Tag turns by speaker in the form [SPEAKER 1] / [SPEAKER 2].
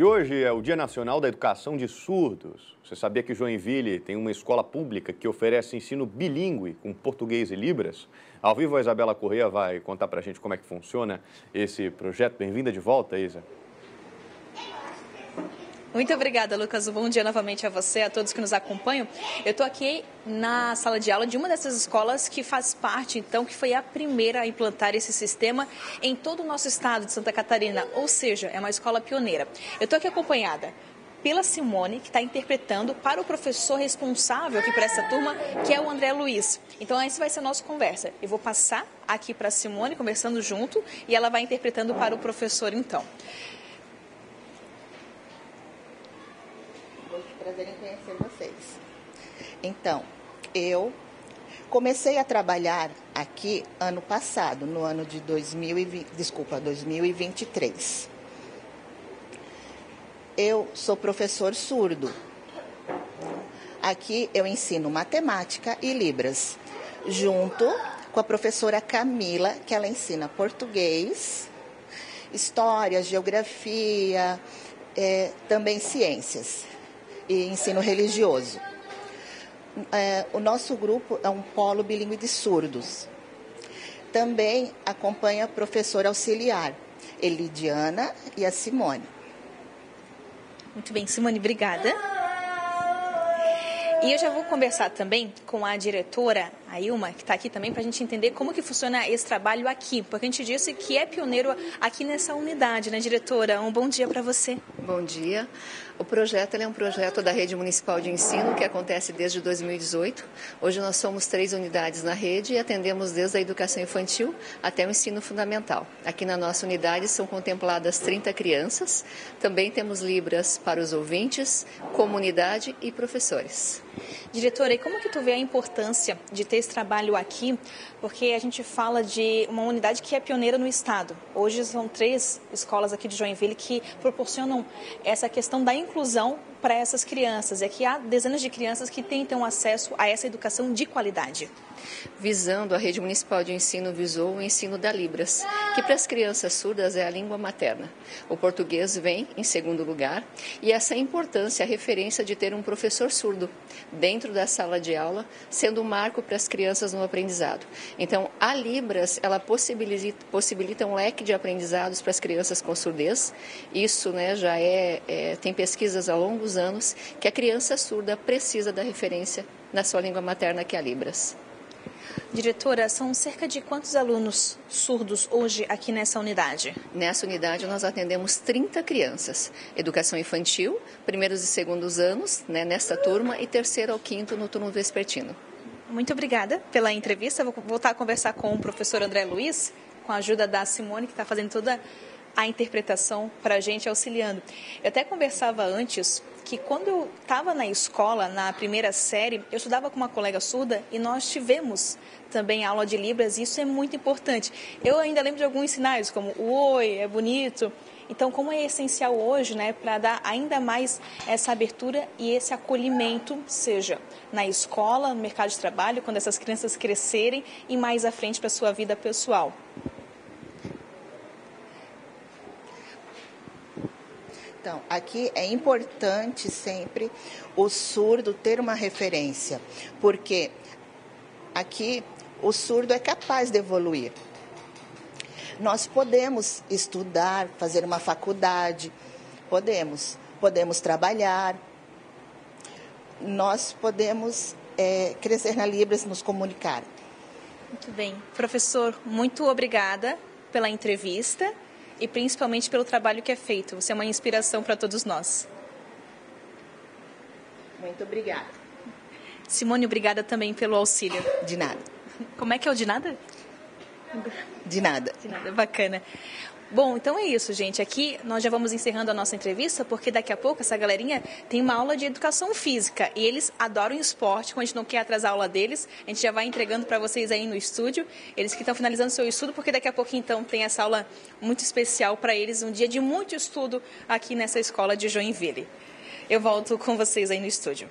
[SPEAKER 1] E hoje é o Dia Nacional da Educação de Surdos. Você sabia que Joinville tem uma escola pública que oferece ensino bilíngue com português e libras? Ao vivo, a Isabela Corrêa vai contar para a gente como é que funciona esse projeto. Bem-vinda de volta, Isa.
[SPEAKER 2] Muito obrigada, Lucas. Um bom dia novamente a você, a todos que nos acompanham. Eu estou aqui na sala de aula de uma dessas escolas que faz parte, então, que foi a primeira a implantar esse sistema em todo o nosso estado de Santa Catarina, ou seja, é uma escola pioneira. Eu estou aqui acompanhada pela Simone, que está interpretando para o professor responsável aqui para essa turma, que é o André Luiz. Então, essa vai ser a nossa conversa. Eu vou passar aqui para a Simone, conversando junto, e ela vai interpretando para o professor, então.
[SPEAKER 3] Prazer em conhecer vocês. Então, eu comecei a trabalhar aqui ano passado, no ano de 2020, desculpa, 2023. Eu sou professor surdo. Aqui eu ensino matemática e libras, junto com a professora Camila, que ela ensina português, história, geografia, é, também ciências e ensino religioso. É, o nosso grupo é um polo bilíngue de surdos. Também acompanha a professora auxiliar, Elidiana e a Simone.
[SPEAKER 2] Muito bem, Simone, obrigada. E eu já vou conversar também com a diretora, a Ilma, que está aqui também, para a gente entender como que funciona esse trabalho aqui. Porque a gente disse que é pioneiro aqui nessa unidade, né, diretora? Um bom dia para você.
[SPEAKER 4] Bom dia. O projeto é um projeto da Rede Municipal de Ensino que acontece desde 2018. Hoje nós somos três unidades na rede e atendemos desde a educação infantil até o ensino fundamental. Aqui na nossa unidade são contempladas 30 crianças. Também temos libras para os ouvintes, comunidade e professores.
[SPEAKER 2] Diretora, e como que tu vê a importância de ter esse trabalho aqui? Porque a gente fala de uma unidade que é pioneira no estado. Hoje são três escolas aqui de Joinville que proporcionam essa questão da inclusão para essas crianças. É que há dezenas de crianças que tentam acesso a essa educação de qualidade
[SPEAKER 4] visando a rede municipal de ensino visou o ensino da Libras, que para as crianças surdas é a língua materna. O português vem em segundo lugar e essa importância, a referência de ter um professor surdo dentro da sala de aula, sendo um marco para as crianças no aprendizado. Então, a Libras, ela possibilita, possibilita um leque de aprendizados para as crianças com surdez. Isso né, já é, é, tem pesquisas há longos anos que a criança surda precisa da referência na sua língua materna, que é a Libras.
[SPEAKER 2] Diretora, são cerca de quantos alunos surdos hoje aqui nessa unidade?
[SPEAKER 4] Nessa unidade nós atendemos 30 crianças. Educação infantil, primeiros e segundos anos, né, nesta turma, e terceiro ao quinto no turno vespertino.
[SPEAKER 2] Muito obrigada pela entrevista. Vou voltar a conversar com o professor André Luiz, com a ajuda da Simone, que está fazendo toda a interpretação para a gente, auxiliando. Eu até conversava antes que quando eu estava na escola, na primeira série, eu estudava com uma colega surda e nós tivemos também aula de Libras e isso é muito importante. Eu ainda lembro de alguns sinais, como o oi, é bonito. Então, como é essencial hoje, né, para dar ainda mais essa abertura e esse acolhimento, seja na escola, no mercado de trabalho, quando essas crianças crescerem e mais à frente para a sua vida pessoal.
[SPEAKER 3] Então, aqui é importante sempre o surdo ter uma referência, porque aqui o surdo é capaz de evoluir. Nós podemos estudar, fazer uma faculdade, podemos, podemos trabalhar, nós podemos é, crescer na Libras, nos comunicar.
[SPEAKER 2] Muito bem. Professor, muito obrigada pela entrevista e principalmente pelo trabalho que é feito. Você é uma inspiração para todos nós.
[SPEAKER 3] Muito obrigada.
[SPEAKER 2] Simone, obrigada também pelo auxílio.
[SPEAKER 3] De nada.
[SPEAKER 2] Como é que é o de nada?
[SPEAKER 3] De nada.
[SPEAKER 2] De nada, bacana. Bom, então é isso, gente. Aqui nós já vamos encerrando a nossa entrevista, porque daqui a pouco essa galerinha tem uma aula de educação física e eles adoram esporte. Como a gente não quer atrasar a aula deles, a gente já vai entregando para vocês aí no estúdio. Eles que estão finalizando seu estudo, porque daqui a pouco então tem essa aula muito especial para eles, um dia de muito estudo aqui nessa escola de Joinville. Eu volto com vocês aí no estúdio.